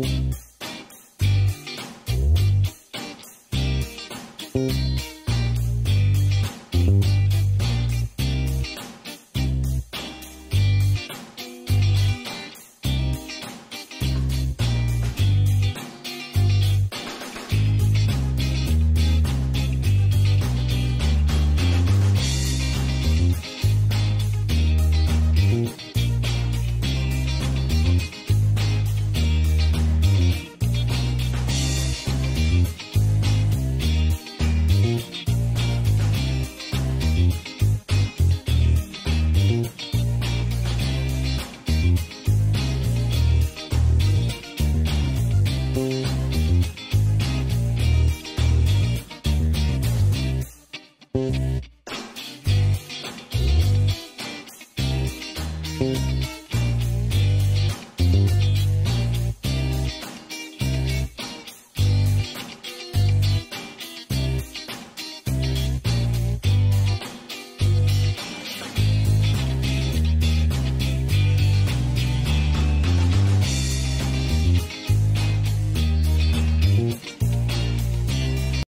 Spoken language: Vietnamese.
you Thank you.